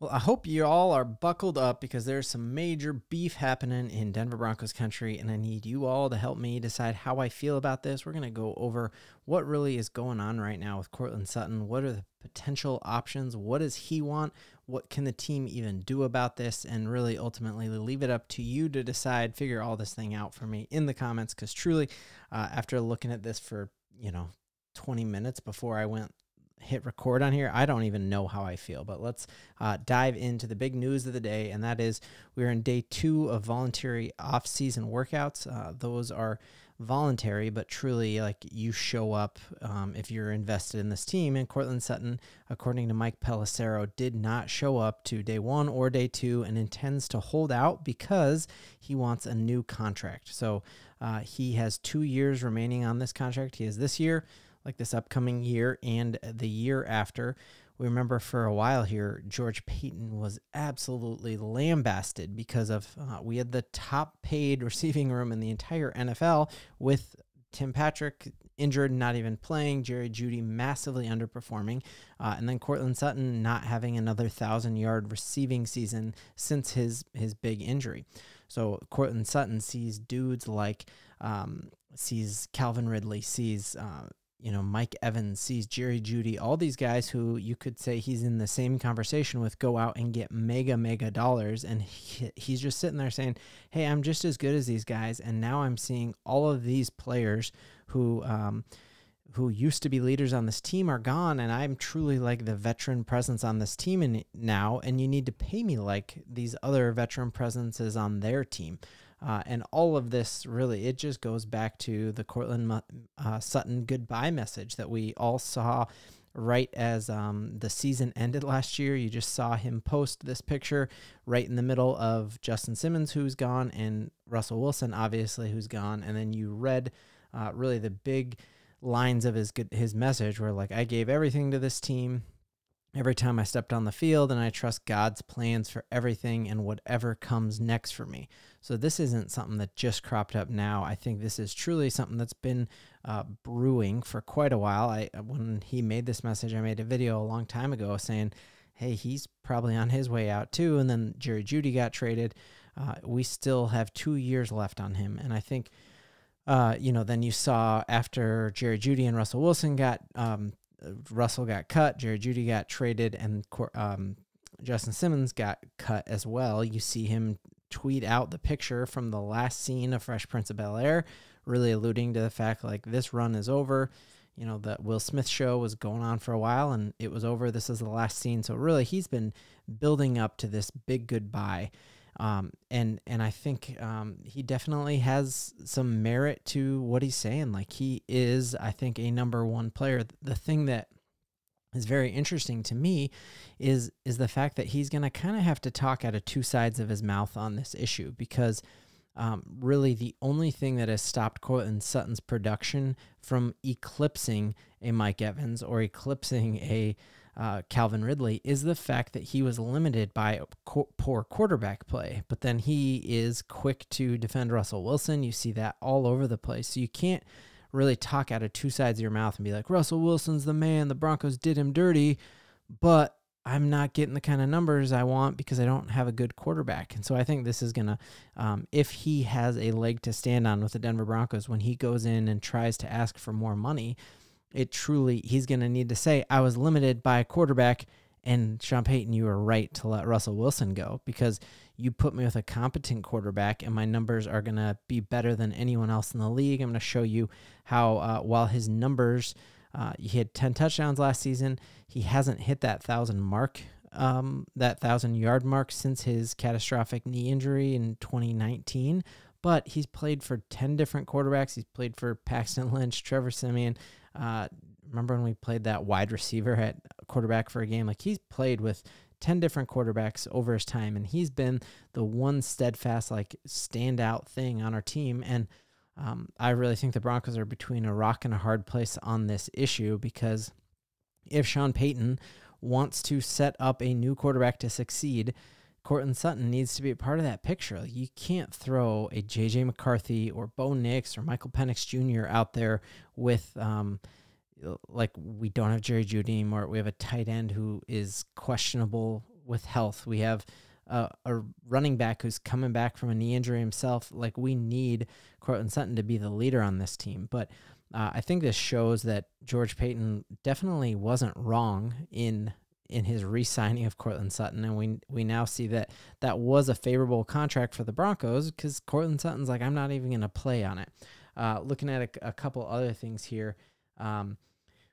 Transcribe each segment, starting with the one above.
Well, I hope you all are buckled up because there's some major beef happening in Denver Broncos country, and I need you all to help me decide how I feel about this. We're going to go over what really is going on right now with Courtland Sutton. What are the potential options? What does he want? What can the team even do about this? And really, ultimately, leave it up to you to decide, figure all this thing out for me in the comments. Because truly, uh, after looking at this for, you know, 20 minutes before I went hit record on here, I don't even know how I feel. But let's uh, dive into the big news of the day, and that is we're in day two of voluntary off-season workouts. Uh, those are voluntary, but truly like you show up um, if you're invested in this team. And Courtland Sutton, according to Mike Pelissero, did not show up to day one or day two and intends to hold out because he wants a new contract. So uh, he has two years remaining on this contract. He has this year like this upcoming year and the year after. We remember for a while here, George Paton was absolutely lambasted because of uh, we had the top paid receiving room in the entire NFL with Tim Patrick injured, not even playing, Jerry Jeudy massively underperforming, uh, and then Courtland Sutton not having another thousand yard receiving season since his his big injury. So Courtland Sutton sees dudes like um, sees Calvin Ridley, sees uh, you know, Mike Evans sees Jerry Jeudy, all these guys who you could say he's in the same conversation with go out and get mega, mega dollars. And he, he's just sitting there saying, Hey, I'm just as good as these guys. And now I'm seeing all of these players who, um, who used to be leaders on this team are gone and I'm truly like the veteran presence on this team and now and you need to pay me like these other veteran presences on their team. Uh, and all of this really, it just goes back to the Courtland uh, Sutton goodbye message that we all saw right as um, the season ended last year. You just saw him post this picture right in the middle of Justin Simmons, who's gone, and Russell Wilson, obviously, who's gone. And then you read uh, really the big lines of his his message where like I gave everything to this team every time I stepped on the field, and I trust God's plans for everything and whatever comes next for me. So, this isn't something that just cropped up now. I think this is truly something that's been uh, brewing for quite a while. I When he made this message, I made a video a long time ago saying, hey, he's probably on his way out too. And then Jerry Jeudy got traded. Uh, we still have two years left on him. And I think. Uh, you know, then you saw after Jerry Jeudy and Russell Wilson got um, Russell got cut, Jerry Jeudy got traded, and um, Justin Simmons got cut as well. You see him tweet out the picture from the last scene of Fresh Prince of Bel Air, really alluding to the fact like this run is over. You know, the Will Smith show was going on for a while and it was over. This is the last scene. So, really, he's been building up to this big goodbye. Um, and and I think um, he definitely has some merit to what he's saying. Like he is, I think, a number one player. The thing that is very interesting to me is is the fact that he's going to kind of have to talk out of two sides of his mouth on this issue because um, really the only thing that has stopped Courtland Sutton's production from eclipsing a Mike Evans or eclipsing a uh, Calvin Ridley is the fact that he was limited by co- poor quarterback play. But then he is quick to defend Russell Wilson. You see that all over the place. So you can't really talk out of two sides of your mouth and be like, Russell Wilson's the man. The Broncos did him dirty, but I'm not getting the kind of numbers I want because I don't have a good quarterback. And so I think this is going to, um, if he has a leg to stand on with the Denver Broncos when he goes in and tries to ask for more money, it truly he's going to need to say I was limited by a quarterback and Sean Payton you were right to let Russell Wilson go because you put me with a competent quarterback and my numbers are going to be better than anyone else in the league. I'm going to show you how uh, while his numbers uh, he had 10 touchdowns last season, he hasn't hit that 1000 mark um, that 1000 yard mark since his catastrophic knee injury in 2019 but he's played for 10 different quarterbacks. He's played for Paxton Lynch, Trevor Siemian, uh, remember when we played that wide receiver at quarterback for a game? Like he's played with 10 different quarterbacks over his time, and he's been the one steadfast, like standout thing on our team. And um, I really think the Broncos are between a rock and a hard place on this issue because if Sean Payton wants to set up a new quarterback to succeed, Courtland Sutton needs to be a part of that picture. You can't throw a JJ McCarthy or Bo Nix or Michael Penix Jr. out there with um, like we don't have Jerry Jeudy anymore. We have a tight end who is questionable with health. We have uh, a running back who's coming back from a knee injury himself. Like we need Courtland Sutton to be the leader on this team. But uh, I think this shows that George Paton definitely wasn't wrong in in his re-signing of Courtland Sutton, and we we now see that that was a favorable contract for the Broncos because Courtland Sutton's like, I'm not even going to play on it. Uh, looking at a, a, couple other things here, um,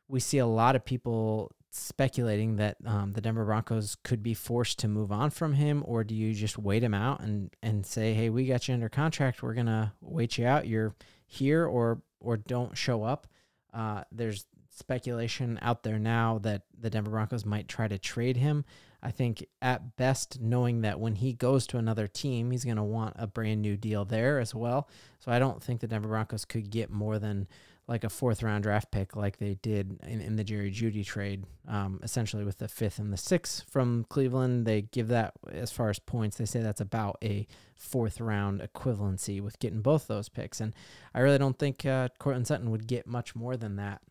we see a lot of people speculating that um, the Denver Broncos could be forced to move on from him, or do you just wait him out and and say, hey, we got you under contract, we're gonna wait you out, you're here, or or don't show up. Uh, there's speculation out there now that the Denver Broncos might try to trade him. I think at best, knowing that when he goes to another team, he's going to want a brand new deal there as well. So I don't think the Denver Broncos could get more than like a fourth round draft pick like they did in, in the Jerry Jeudy trade, um, essentially with the fifth and the sixth from Cleveland. They give that as far as points, they say that's about a fourth round equivalency with getting both those picks. And I really don't think uh, Courtland Sutton would get much more than that.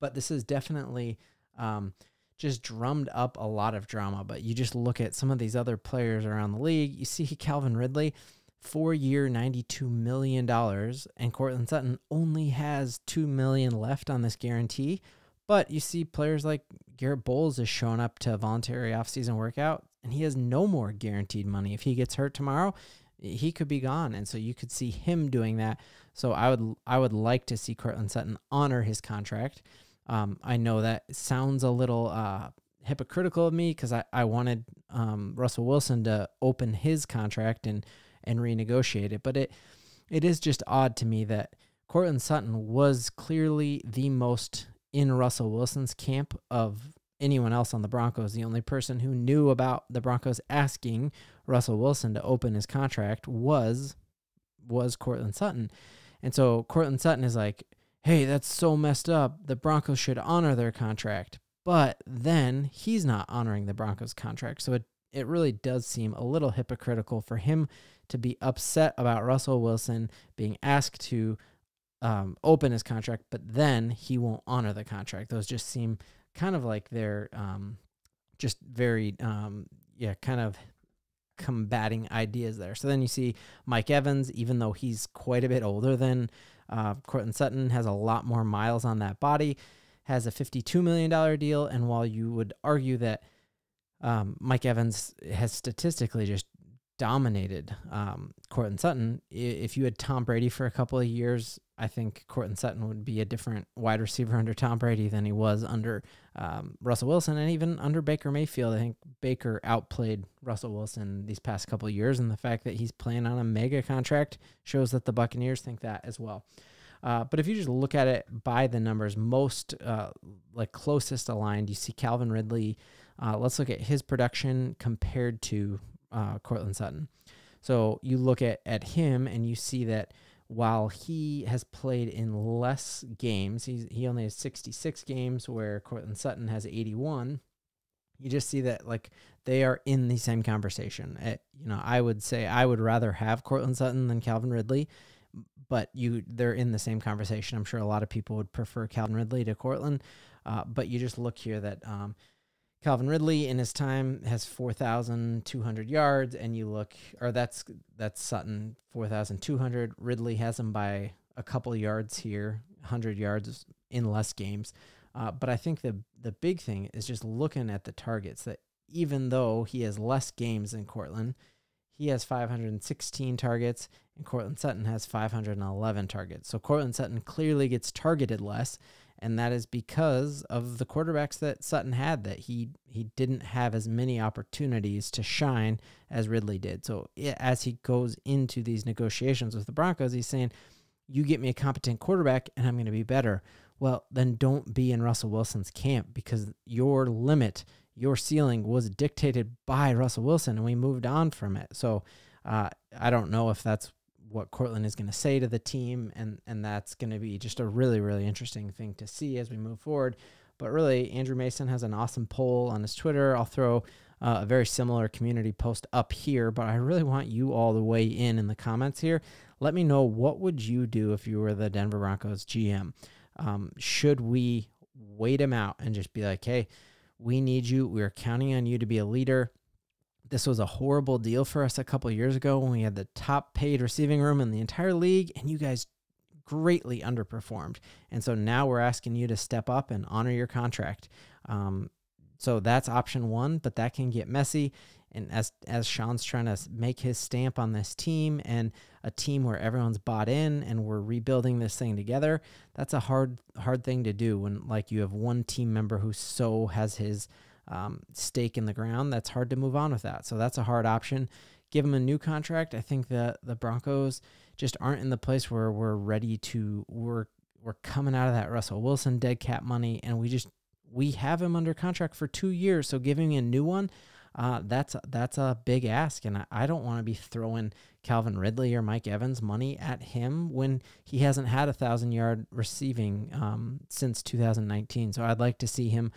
But this is definitely um, just drummed up a lot of drama. But you just look at some of these other players around the league, you see Calvin Ridley four year, $92 million. And Courtland Sutton only has 2 million left on this guarantee. But you see players like Garett Bolles is showing up to voluntary offseason workout and he has no more guaranteed money. If he gets hurt tomorrow, he could be gone. And so you could see him doing that. So I would I would like to see Courtland Sutton honor his contract. Um, I know that sounds a little uh, hypocritical of me because I, I wanted um, Russell Wilson to open his contract and and renegotiate it. But it it is just odd to me that Courtland Sutton was clearly the most in Russell Wilson's camp of anyone else on the Broncos. The only person who knew about the Broncos asking Russell Wilson to open his contract was was Courtland Sutton. And so Courtland Sutton is like, "Hey, that's so messed up. The Broncos should honor their contract." But then he's not honoring the Broncos contract. So it it really does seem a little hypocritical for him to be upset about Russell Wilson being asked to um, open his contract, but then he won't honor the contract. Those just seem kind of like they're um, just very, um, yeah, kind of combating ideas there. So then you see Mike Evans, even though he's quite a bit older than uh, Courtland Sutton, has a lot more miles on that body, has a $52 million deal. And while you would argue that um, Mike Evans has statistically just dominated um, Courtland Sutton. If you had Tom Brady for a couple of years, I think Courtland Sutton would be a different wide receiver under Tom Brady than he was under um, Russell Wilson and even under Baker Mayfield. I think Baker outplayed Russell Wilson these past couple years, and the fact that he's playing on a mega contract shows that the Buccaneers think that as well. Uh, but if you just look at it by the numbers, most uh, like closest aligned, you see Calvin Ridley. Uh, let's look at his production compared to uh, Courtland Sutton. So you look at, at him and you see that while he has played in less games, he's, he only has 66 games where Courtland Sutton has 81. You just see that like they are in the same conversation. It, eh, you know, I would say I would rather have Courtland Sutton than Calvin Ridley, but you they're in the same conversation. I'm sure a lot of people would prefer Calvin Ridley to Courtland, uh, but you just look here that um, Calvin Ridley in his time has 4,200 yards, and you look, or that's that's Sutton 4,200. Ridley has him by a couple yards here, 100 yards in less games. Uh, but I think the the big thing is just looking at the targets. That even though he has less games than Courtland, he has 516 targets, and Courtland Sutton has 511 targets. So Courtland Sutton clearly gets targeted less, and that is because of the quarterbacks that Sutton had that he he didn't have as many opportunities to shine as Ridley did. So as he goes into these negotiations with the Broncos, he's saying, "You get me a competent quarterback, and I'm going to be better." Well, then don't be in Russell Wilson's camp because your limit, your ceiling was dictated by Russell Wilson, and we moved on from it. So uh, I don't know if that's what Courtland is going to say to the team, and and that's going to be just a really really interesting thing to see as we move forward. But really, Andrew Mason has an awesome poll on his Twitter. I'll throw uh, a very similar community post up here, but I really want you all to weigh in in the comments here. Let me know what would you do if you were the Denver Broncos GM. Um, should we wait him out and just be like, hey, we need you. We're counting on you to be a leader. This was a horrible deal for us a couple years ago when we had the top paid receiving room in the entire league, and you guys greatly underperformed. And so now we're asking you to step up and honor your contract. Um, so that's option one, but that can get messy. And as as Sean's trying to make his stamp on this team and a team where everyone's bought in and we're rebuilding this thing together, that's a hard hard thing to do when like you have one team member who so has his um, stake in the ground. That's hard to move on with that. So that's a hard option. Give him a new contract. I think that the Broncos just aren't in the place where we're ready to we're we're coming out of that Russell Wilson dead cap money and we just we have him under contract for two years. So giving a new one, uh, that's that's a big ask, and I, I don't want to be throwing Calvin Ridley or Mike Evans money at him when he hasn't had a thousand yard receiving um, since 2019. So I'd like to see him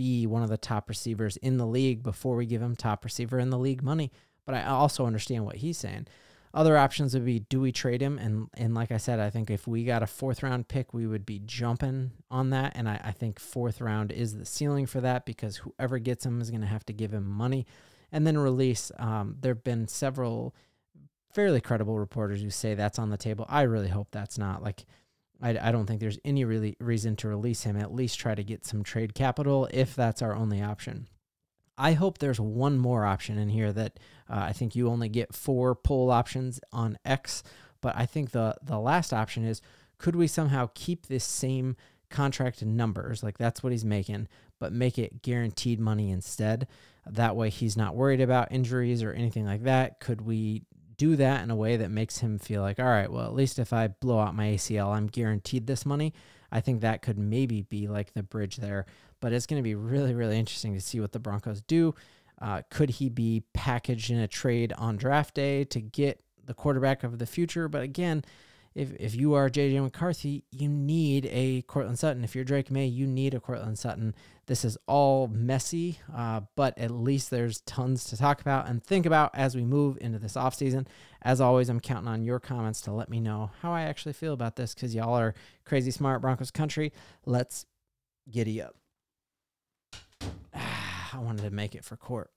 be one of the top receivers in the league before we give him top receiver in the league money. But I also understand what he's saying. Other options would be do we trade him? And and like I said, I think if we got a fourth round pick, we would be jumping on that. And I, I think fourth round is the ceiling for that because whoever gets him is going to have to give him money. And then release. Um, there have been several fairly credible reporters who say that's on the table. I really hope that's not. Like, I, I don't think there's any really reason to release him. At least try to get some trade capital if that's our only option. I hope there's one more option in here that uh, I think you only get four pull options on X, but I think the the last option is could we somehow keep this same contract numbers like that's what he's making, but make it guaranteed money instead. That way he's not worried about injuries or anything like that. Could we do that in a way that makes him feel like, all right, well, at least if I blow out my ACL, I'm guaranteed this money. I think that could maybe be like the bridge there but it's going to be really, really interesting to see what the Broncos do. Uh, could he be packaged in a trade on draft day to get the quarterback of the future? But again, if, if you are JJ McCarthy, you need a Courtland Sutton. If you're Drake Maye, you need a Courtland Sutton. This is all messy, uh, but at least there's tons to talk about and think about as we move into this offseason. As always, I'm counting on your comments to let me know how I actually feel about this because y'all are crazy smart Broncos country. Let's giddy up. I wanted to make it for court.